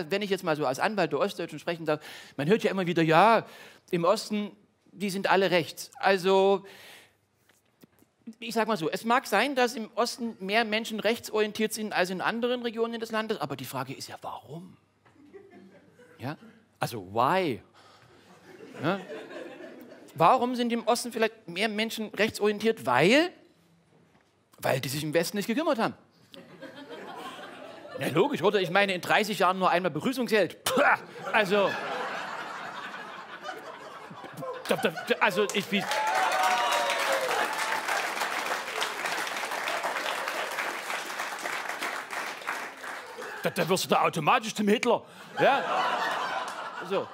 also wenn ich jetzt mal so als Anwalt der Ostdeutschen sprechen darf, man hört ja immer wieder, ja, im Osten, die sind alle rechts. Also ich sage mal so, es mag sein, dass im Osten mehr Menschen rechtsorientiert sind als in anderen Regionen des Landes, aber die Frage ist ja, warum? Ja? Also, why? Ja? Warum sind im Osten vielleicht mehr Menschen rechtsorientiert? Weil, weil die sich im Westen nicht gekümmert haben. Ja, logisch, oder? Ich meine, in 30 Jahren nur einmal Begrüßungsgeld. Puh, also. Also, ich. Wie, da, da wirst du da automatisch zum Hitler. Ja? So.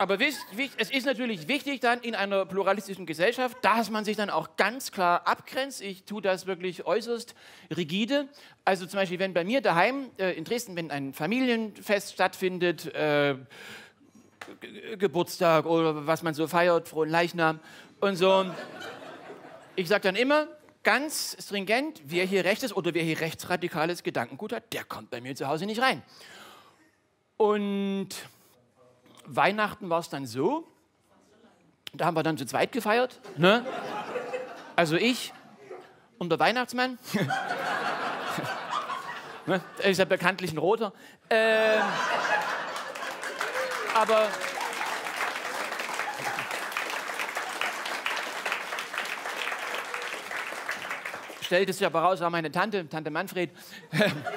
Aber es ist natürlich wichtig dann in einer pluralistischen Gesellschaft, dass man sich dann auch ganz klar abgrenzt. Ich tue das wirklich äußerst rigide. Also zum Beispiel, wenn bei mir daheim äh, in Dresden, wenn ein Familienfest stattfindet, äh, Geburtstag oder was man so feiert, frohen Leichnam und so. Ich sage dann immer, ganz stringent, wer hier rechtes oder wer hier rechtsradikales Gedankengut hat, der kommt bei mir zu Hause nicht rein. Und Weihnachten war es dann so, da haben wir dann zu zweit gefeiert. Ne? Also ich und der Weihnachtsmann. ne? Ist ja bekanntlich ein Roter. Ähm, aber stellte sich aber raus, war meine Tante, Tante Manfred.